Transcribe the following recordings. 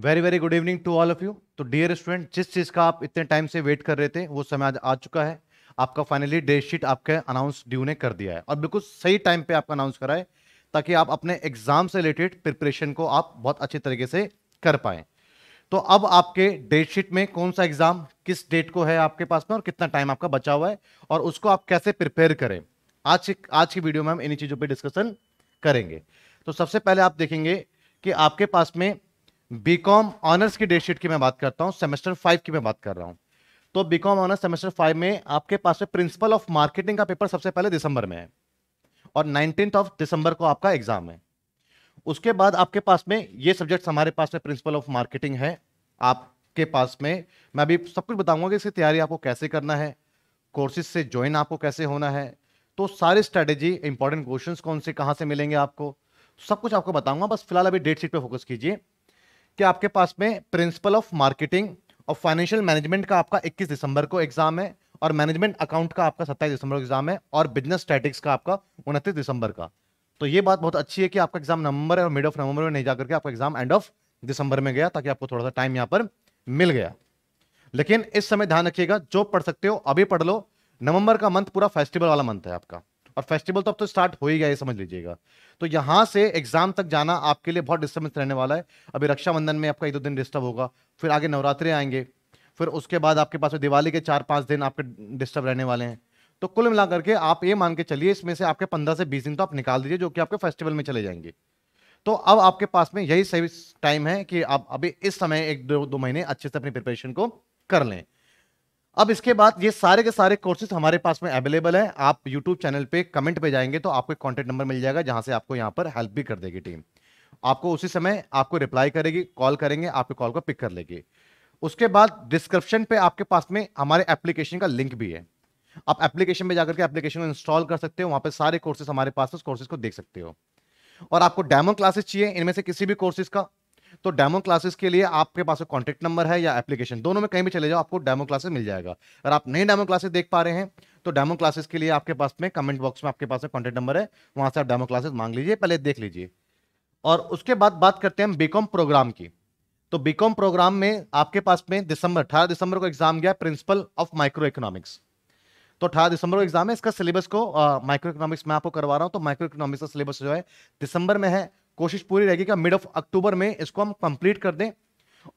Very very good evening to all of you तो dear student जिस चीज़ का आप इतने टाइम से वेट कर रहे थे, वो समय आज आ चुका है। आपका फाइनली डेट शीट आपके अनाउंस ड्यू ने कर दिया है। और बिल्कुल सही टाइम पे आपका अनाउंस कराए ताकि आप अपने एग्ज़ाम से रिलेटेड प्रिपरेशन को आप बहुत अच्छे तरीके से कर पाए। तो अब आपके डेट शीट में कौन सा एग्ज़ाम किस डेट को है आपके पास में और कितना टाइम आपका बचा हुआ है और उसको आप कैसे प्रिपेयर करें। आज आज की वीडियो में हम इन्हीं चीज़ों पर डिस्कशन करेंगे। तो सबसे पहले आप देखेंगे कि आपके पास में बीकॉम ऑनर्स की डेट शीट की मैं बात करता हूँ सेमेस्टर फाइव की मैं बात कर रहा हूँ। तो बीकॉम ऑनर्स सेमेस्टर फाइव में आपके पास में प्रिंसिपल ऑफ़ मार्केटिंग का पेपर सबसे पहले दिसंबर में है और नाइनटीन ऑफ़ दिसंबर को आपका एग्ज़ाम है। उसके बाद आपके पास में ये सब्जेक्ट हमारे पास में प्रिंसिपल ऑफ़ मार्केटिंग है, आपके पास में, मैं अभी सब कुछ बताऊँगा कि इसकी तैयारी आपको कैसे करना है कोर्सेज से ज्वाइन आपको कैसे होना है तो सारी स्ट्रेटेजी इंपॉर्टेंट क्वेश्चन कौन से, कहाँ से मिलेंगे आपको, सब कुछ आपको बताऊँगा। बस फ़िलहाल अभी डेट शीट पे फोकस कीजिए। कि आपके पास में प्रिंसिपल ऑफ़ मार्केटिंग और फाइनेंशियल मैनेजमेंट का आपका 21 दिसंबर को एग्ज़ाम है और मैनेजमेंट अकाउंट का आपका 27 दिसंबर को एग्ज़ाम है और बिज़नेस स्टैटिक्स का आपका उनतीस दिसंबर का। तो ये बात बहुत अच्छी है कि आपका एग्ज़ाम नवंबर है और मिड ऑफ़ नवंबर में नहीं जाकर के आपका एग्ज़ाम एंड ऑफ़ दिसंबर में गया ताकि आपको थोड़ा सा टाइम यहाँ पर मिल गया। लेकिन इस समय ध्यान रखिएगा, जो पढ़ सकते हो, अभी पढ़ लो। नवंबर का मंथ पूरा फेस्टिवल वाला मंथ है आपका। और फेस्टिवल तो अब तो स्टार्ट हो ही गया समझ लीजिएगा। तो यहाँ से एग्ज़ाम तक जाना आपके लिए बहुत डिस्टर्बेंस रहने वाला है। अभी रक्षाबंधन में आपका एक दो दिन डिस्टर्ब होगा फिर आगे नवरात्रे आएँगे फिर उसके बाद आपके पास दिवाली के चार पाँच दिन आपके डिस्टर्ब रहने वाले हैं। तो कुल मिला करके आप ये मान के चलिए इसमें से आपके पंद्रह से बीस दिन तो आप निकाल दीजिए जो कि आपके फेस्टिवल में चले जाएँगे। तो अब आपके पास में यही सही टाइम है कि आप अभी इस समय एक दो, दो महीने अच्छे से अपनी प्रिपरेशन को कर लें। अब इसके बाद ये सारे के सारे कोर्सेज हमारे पास में अवेलेबल है। आप यूट्यूब चैनल पे कमेंट पे जाएँगे तो आपको कॉन्टेक्ट नंबर मिल जाएगा, जहाँ से आपको यहाँ पर हेल्प भी कर देगी टीम आपको उसी समय आपको रिप्लाई करेगी कॉल करेंगे, आपके कॉल को पिक कर लेगी। उसके बाद डिस्क्रिप्शन पे आपके पास में हमारे एप्लीकेशन का लिंक भी है। आप एप्लीकेशन में जाकर के एप्लीकेशन को इंस्टॉल कर सकते हो, वहाँ पर सारे कोर्सेज हमारे पास उस कोर्सेज को देख सकते हो। और आपको डेमो क्लासेस चाहिए, इनमें से किसी भी कोर्सेज का तो डेमो क्लासेस के लिए आपके पास कॉन्टेक्ट नंबर है या एप्लीकेशन दोनों में कहीं भी चले जाओ, आपको डेमो क्लासेस मिल जाएगा। अगर आप नए डेमो क्लासेस देख पा रहे हैं तो डेमो क्लासेस के लिए आपके पास में कमेंट बॉक्स में आपके पास कॉन्टेक्ट नंबर है, वहाँ से आप डेमो क्लासेस मांग लीजिए, पहले देख लीजिए। और उसके बाद बात करते हैं बीकॉम प्रोग्राम की। तो बीकॉम प्रोग्राम में आपके पास में दिसंबर, अठारह दिसंबर को एग्ज़ाम गया प्रिंसिपल ऑफ़ माइक्रो इकोनॉमिक्स तो अठारह दिसंबर को एग्ज़ाम है, इसका सिलेबस को माइक्रो इकोनॉमिक्स में आपको करवा रहा हूँ तो माइक्रो इकोनॉमिक्स का सिलेबस जो है, दिसंबर में है कोशिश पूरी रहेगी कि मिड ऑफ़ अक्टूबर में इसको हम कंप्लीट कर दें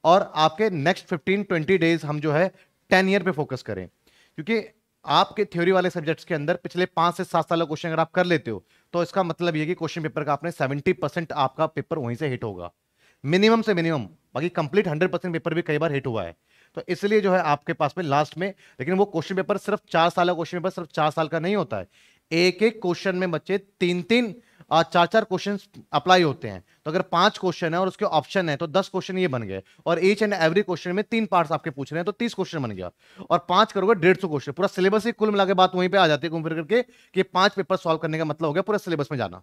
और आपके नेक्स्ट 15 20 डेज़ हम जो है 10 ईयर पे फोकस करें। क्योंकि आपके थ्योरी वाले सब्जेक्ट्स के अंदर पिछले पाँच से सात साल का क्वेश्चन अगर आप कर लेते हो तो इसका मतलब ये कि क्वेश्चन पेपर का आपने 70 परसेंट आपका पेपर वहीं से हिट होगा। मिनिमम से मिनिमम बाकी कंप्लीट 100 परसेंट पेपर भी कई बार हिट हुआ है। तो इसलिए जो है आपके पास में लास्ट में, लेकिन वो क्वेश्चन पेपर सिर्फ़ चार साल का क्वेश्चन पेपर सिर्फ़ चार साल का नहीं होता है। एक एक क्वेश्चन में बच्चे तीन तीन चार चार क्वेश्चन अप्लाई होते हैं। तो अगर पाँच क्वेश्चन है और उसके ऑप्शन है तो दस क्वेश्चन ये बन गए। और ईच एंड एवरी क्वेश्चन में तीन पार्ट्स आपके पूछ रहे हैं तो तीस क्वेश्चन बन गया। और पाँच करोगे, डेढ़ सौ क्वेश्चन पूरा सिलेबस ही कुल मिला के बात वहीं पे आ जाती है घूम फिर करके कि पाँच पेपर सॉल्व करने का मतलब हो गया पूरा सिलेबस में जाना।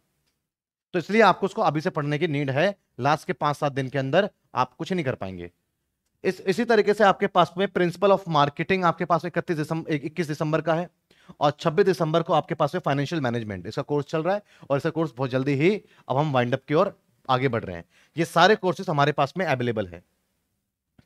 तो इसलिए आपको उसको अभी से पढ़ने की नीड है। लास्ट के पाँच सात दिन के अंदर आप कुछ नहीं कर पाएँगे। इस, इसी तरीके से आपके पास में प्रिंसिपल ऑफ़ मार्केटिंग आपके पास इकतीस दिसंबर इक्कीस दिसंबर का है। और 26 दिसंबर को आपके पास में फाइनेंशियल मैनेजमेंट इसका कोर्स चल रहा है और इसका कोर्स बहुत जल्दी ही अब हम वाइंड अप की ओर आगे बढ़ रहे हैं। ये सारे कोर्सेज हमारे पास में अवेलेबल है।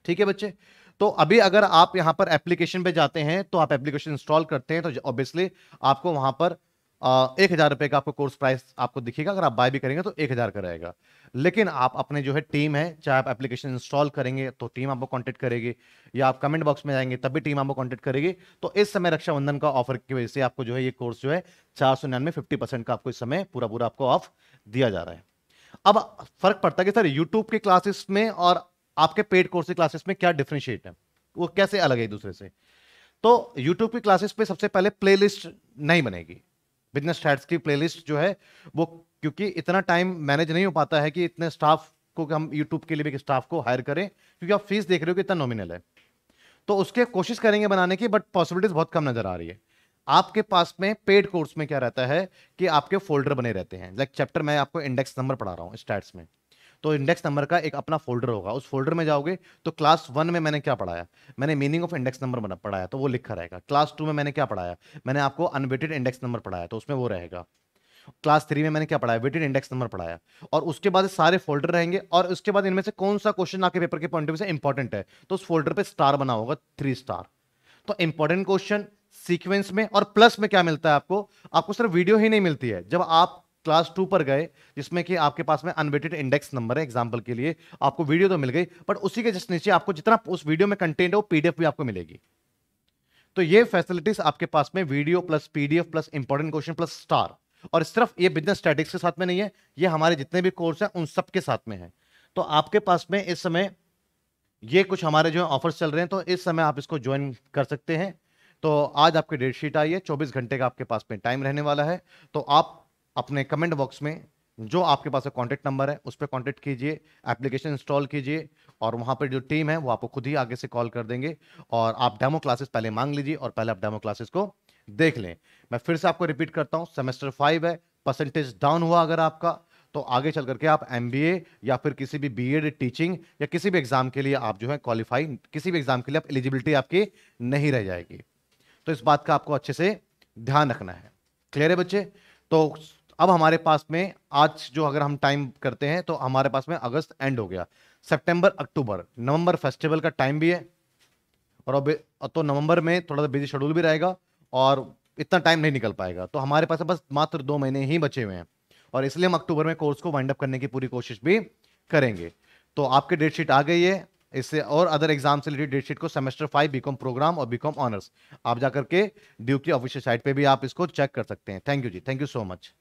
ठीक है बच्चे? तो अभी अगर आप यहाँ पर एप्लीकेशन पे जाते हैं तो आप एप्लीकेशन इंस्टॉल करते हैं तो ऑब्वियसली आपको वहाँ पर एक हज़ार रुपए का आपको कोर्स प्राइस आपको दिखेगा। अगर आप बाय भी करेंगे तो एक हज़ार का रहेगा। लेकिन आप अपने जो है टीम है, चाहे आप एप्लीकेशन इंस्टॉल करेंगे तो टीम आपको कांटेक्ट करेगी या आप कमेंट बॉक्स में जाएँगे तब भी टीम आपको कांटेक्ट करेगी। तो इस समय रक्षाबंधन का ऑफ़र की वजह से आपको जो है ये कोर्स जो है चार सौ निन्यानवे फिफ्टी परसेंट का आपको इस समय पूरा पूरा आपको ऑफ़ दिया जा रहा है। अब फ़र्क पड़ता है कि सर यूट्यूब के क्लासेस में और आपके पेड कोर्स क्लासेस में क्या डिफ्रेंशिएट है? वो कैसे अलग है दूसरे से? तो यूट्यूब की क्लासेस पे सबसे पहले प्लेलिस्ट नहीं बनेगी। बिज़नेस स्टैट्स की प्लेलिस्ट जो है, वो क्योंकि इतना टाइम मैनेज नहीं हो पाता है कि इतने स्टाफ को हम यूट्यूब के लिए भी स्टाफ को हायर करें, क्योंकि आप फ़ीस देख रहे हो कि इतना नॉमिनल है। तो उसके कोशिश करेंगे बनाने की बट पॉसिबिलिटीज बहुत कम नज़र आ रही है। आपके पास में पेड कोर्स में क्या रहता है कि आपके फोल्डर बने रहते हैं। लाइक चैप्टर मैं आपको इंडेक्स नंबर पढ़ा रहा हूँ स्टैट्स में। तो इंडेक्स नंबर का एक अपना फोल्डर होगा। उस फोल्डर में जाओगे तो क्लास वन में मैंने क्या पढ़ाया? मैंने मीनिंग ऑफ़ इंडेक्स नंबर पढ़ाया तो वो लिखा रहेगा। क्लास टू में मैंने क्या पढ़ाया? मैंने आपको अनवेटेड इंडेक्स नंबर पढ़ाया तो उसमें वो रहेगा। क्लास थ्री में मैंने क्या पढ़ाया? वेटेड इंडेक्स नंबर पढ़ाया। और उसके बाद सारे फोल्डर रहेंगे, और उसके बाद इनमें से कौन सा क्वेश्चन आपके पेपर के पॉइंट ऑफ़ व्यू से इंपॉर्टेंट है तो उस फोल्डर पे स्टार बना होगा थ्री स्टार तो इंपॉर्टेंट क्वेश्चन सीक्वेंस में, और प्लस में क्या मिलता है आपको? आपको सिर्फ़ वीडियो ही नहीं मिलती है। जब आप क्लास टू पर गए, जिसमें कि आपके पास में अनवेटेड इंडेक्स नंबर है एग्जांपल के लिए। आपको वीडियो तो मिल गई बट उसी के जस्ट नीचे आपको जितना उस वीडियो में कंटेंट है, वो पीडीएफ भी आपको मिलेगी। तो ये फैसिलिटीज़ आपके पास में video plus PDF plus important question plus star और सिर्फ़ ये बिज़नेस स्टैटिक्स के साथ में नहीं है, ये हमारे जितने भी कोर्स हैं, उन सब के साथ में है। तो आपके पास में इस समय ये कुछ हमारे जो ऑफर्स चल रहे हैं तो इस समय आप इसको ज्वाइन कर सकते हैं। तो आज आपकी डेट शीट आई है 24 घंटे का आपके पास में टाइम रहने वाला है। तो आप अपने कमेंट बॉक्स में जो आपके पास कॉन्टैक्ट नंबर है, उस पर कॉन्टैक्ट कीजिए एप्लीकेशन इंस्टॉल कीजिए, और वहाँ पर जो टीम है, वो आपको खुद ही आगे से कॉल कर देंगे। और आप डेमो क्लासेस पहले मांग लीजिए और पहले आप डेमो क्लासेस को देख लें। मैं फिर से आपको रिपीट करता हूँ सेमेस्टर फाइव है परसेंटेज डाउन हुआ अगर आपका तो आगे चल करके आप एमबीए या फिर किसी भी बी टीचिंग या किसी भी एग्ज़ाम के लिए आप जो है क्वालिफाई किसी भी एग्ज़ाम के लिए आप एलिजिबिलिटी आपकी नहीं रह जाएगी। तो इस बात का आपको अच्छे से ध्यान रखना है। क्लियर है बच्चे? तो अब हमारे पास में आज जो अगर हम टाइम करते हैं तो हमारे पास में अगस्त एंड हो गया। सितंबर अक्टूबर नवंबर फेस्टिवल का टाइम भी है। और अब तो नवंबर में थोड़ा सा बिज़ी शेड्यूल भी रहेगा और इतना टाइम नहीं निकल पाएगा। तो हमारे पास बस मात्र दो महीने ही बचे हुए हैं और इसलिए हम अक्टूबर में कोर्स को वाइंड अप करने की पूरी कोशिश भी करेंगे। तो आपके डेट शीट आ गई है। इससे और अदर एग्ज़ाम से रिलेटेड डेट शीट को semester five B Com programme और बीकॉम ऑनर्स आप जाकर के ड्यू की ऑफिशियल साइट पे भी आप इसको चेक कर सकते हैं। Thank you ji. Thank you so much